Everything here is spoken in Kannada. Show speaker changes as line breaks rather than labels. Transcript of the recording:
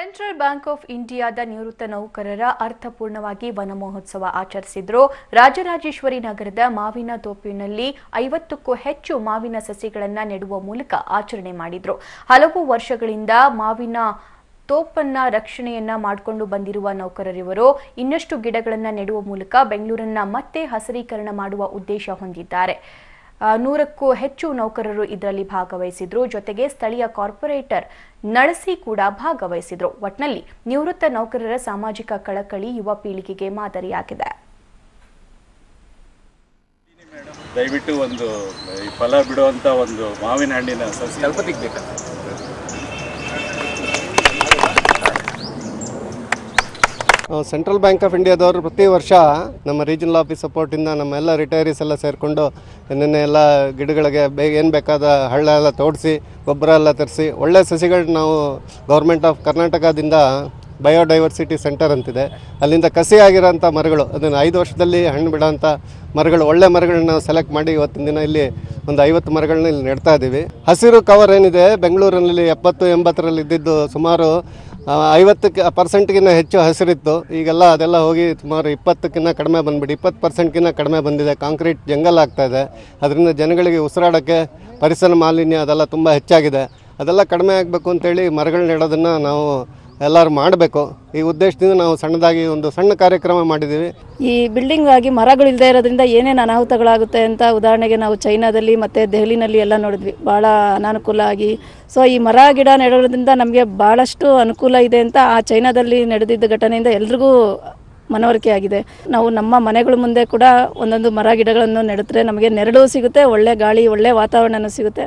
ಸೆಂಟ್ರಲ್ ಬ್ಯಾಂಕ್ ಆಫ್ ಇಂಡಿಯಾದ ನಿವೃತ್ತ ನೌಕರರ ಅರ್ಥಪೂರ್ಣವಾಗಿ ವನ ಮಹೋತ್ಸವ ಆಚರಿಸಿದ್ರು. ರಾಜರಾಜೇಶ್ವರಿ ನಗರದ ಮಾವಿನ ತೋಪಿನಲ್ಲಿ ಐವತ್ತಕ್ಕೂ ಹೆಚ್ಚು ಮಾವಿನ ಸಸಿಗಳನ್ನು ನೆಡುವ ಮೂಲಕ ಆಚರಣೆ ಮಾಡಿದ್ರು. ಹಲವು ವರ್ಷಗಳಿಂದ ಮಾವಿನ ತೋಪನ್ನ ರಕ್ಷಣೆಯನ್ನ ಮಾಡಿಕೊಂಡು ಬಂದಿರುವ ನೌಕರರಿವರು ಇನ್ನಷ್ಟು ಗಿಡಗಳನ್ನು ನೆಡುವ ಮೂಲಕ ಬೆಂಗಳೂರನ್ನ ಮತ್ತೆ ಹಸಿರೀಕರಣ ಮಾಡುವ ಉದ್ದೇಶ ಹೊಂದಿದ್ದಾರೆ. ನೂರಕ್ಕೂ ಹೆಚ್ಚು ನೌಕರರು ಇದರಲ್ಲಿ ಭಾಗವಹಿಸಿದ್ರು. ಜೊತೆಗೆ ಸ್ಥಳೀಯ ಕಾರ್ಪೊರೇಟರ್ ನಳಸಿ ಕೂಡ ಭಾಗವಹಿಸಿದ್ರು. ಒಟ್ನಲ್ಲಿ ನಿವೃತ್ತ ನೌಕರರ ಸಾಮಾಜಿಕ ಕಳಕಳಿ ಯುವ ಪೀಳಿಗೆಗೆ ಮಾದರಿಯಾಗಿದೆ.
ದಯವಿಟ್ಟು ಒಂದು ಫಲ ಬಿಡುವಂತ ಒಂದು ಮಾವಿನ ಹಣ್ಣಿನ
ಸೆಂಟ್ರಲ್ ಬ್ಯಾಂಕ್ ಆಫ್ ಇಂಡಿಯಾದವರು ಪ್ರತಿ ವರ್ಷ ನಮ್ಮ ರೀಜನಲ್ ಆಫೀಸ್ ಸಪೋರ್ಟಿಂದ ನಮ್ಮ ಎಲ್ಲ ರಿಟೈರೀಸ್ ಎಲ್ಲ ಸೇರಿಕೊಂಡು ನಿನ್ನೆ ಎಲ್ಲ ಗಿಡಗಳಿಗೆ ಬೇಗ ಏನು ಬೇಕಾದ ಹಳ್ಳ ಎಲ್ಲ ತೋಡಿಸಿ, ಗೊಬ್ಬರ ಎಲ್ಲ ತರಿಸಿ, ಒಳ್ಳೆ ಸಸಿಗಳು ನಾವು ಗೌರ್ಮೆಂಟ್ ಆಫ್ ಕರ್ನಾಟಕದಿಂದ ಬಯೋಡೈವರ್ಸಿಟಿ ಸೆಂಟರ್ ಅಂತಿದೆ. ಅಲ್ಲಿಂದ ಕಸಿ ಆಗಿರೋಂಥ ಮರಗಳು, ಅದನ್ನು ಐದು ವರ್ಷದಲ್ಲಿ ಹಣ್ಣು ಬಿಡೋಂಥ ಮರಗಳು, ಒಳ್ಳೆ ಮರಗಳನ್ನ ನಾವು ಸೆಲೆಕ್ಟ್ ಮಾಡಿ ಇವತ್ತಿನ ದಿನ ಇಲ್ಲಿ ಒಂದು ಐವತ್ತು ಮರಗಳನ್ನ ಇಲ್ಲಿ ನೆಡ್ತಾ ಇದ್ದೀವಿ ಹಸಿರು ಕವರ್ ಏನಿದೆ ಬೆಂಗಳೂರಿನಲ್ಲಿ ಎಪ್ಪತ್ತು ಎಂಬತ್ತರಲ್ಲಿ ಇದ್ದಿದ್ದು ಸುಮಾರು ಐವತ್ತಕ್ಕೆ ಪರ್ಸೆಂಟ್ಗಿಂತ ಹೆಚ್ಚು ಹಸಿರಿತ್ತು. ಈಗೆಲ್ಲ ಅದೆಲ್ಲ ಹೋಗಿ ಸುಮಾರು ಇಪ್ಪತ್ತಕ್ಕಿಂತ ಕಡಿಮೆ ಬಂದ್ಬಿಟ್ಟು ಇಪ್ಪತ್ತು ಪರ್ಸೆಂಟ್ಗಿಂತ ಕಡಿಮೆ ಬಂದಿದೆ. ಕಾಂಕ್ರೀಟ್ ಜಂಗಲ್ ಆಗ್ತಾ ಇದೆ ಅದರಿಂದ ಜನಗಳಿಗೆ ಉಸಿರಾಡೋಕ್ಕೆ ಪರಿಸರ ಮಾಲಿನ್ಯ ಅದೆಲ್ಲ ತುಂಬ ಹೆಚ್ಚಾಗಿದೆ. ಅದೆಲ್ಲ ಕಡಿಮೆ ಆಗಬೇಕು ಅಂತೇಳಿ ಮರಗಳು ನೆಡೋದನ್ನು ನಾವು ಎಲ್ಲರೂ ಮಾಡಬೇಕು. ಈ ಉದ್ದೇಶದಿಂದ ನಾವು ಸಣ್ಣದಾಗಿ ಒಂದು ಸಣ್ಣ ಕಾರ್ಯಕ್ರಮ ಮಾಡಿದ್ದೀವಿ.
ಈ ಬಿಲ್ಡಿಂಗ್ ಆಗಿ ಮರಗಳಿಲ್ಲದೆ ಇರೋದ್ರಿಂದ ಏನೇನು ಅನಾಹುತಗಳಾಗುತ್ತೆ ಅಂತ ಉದಾಹರಣೆಗೆ ನಾವು ಚೈನಾದಲ್ಲಿ ಮತ್ತು ದೆಹಲಿನಲ್ಲಿ ಎಲ್ಲ ನೋಡಿದ್ವಿ. ಭಾಳ ಅನಾನುಕೂಲ ಆಗಿ. ಸೊ ಈ ಮರ, ಗಿಡ ನೆಡೋದ್ರಿಂದ ನಮಗೆ ಭಾಳಷ್ಟು ಅನುಕೂಲ ಇದೆ ಅಂತ ಆ ಚೈನಾದಲ್ಲಿ ನಡೆದಿದ್ದ ಘಟನೆಯಿಂದ ಎಲ್ರಿಗೂ ಮನವರಿಕೆ ಆಗಿದೆ. ನಾವು ನಮ್ಮ ಮನೆಗಳ ಮುಂದೆ ಕೂಡ ಒಂದೊಂದು ಮರ, ಗಿಡಗಳನ್ನು ನೆಡಿದ್ರೆ ನಮಗೆ ನೆರಳು ಸಿಗುತ್ತೆ, ಒಳ್ಳೆ ಗಾಳಿ, ಒಳ್ಳೆ ವಾತಾವರಣನೂ ಸಿಗುತ್ತೆ.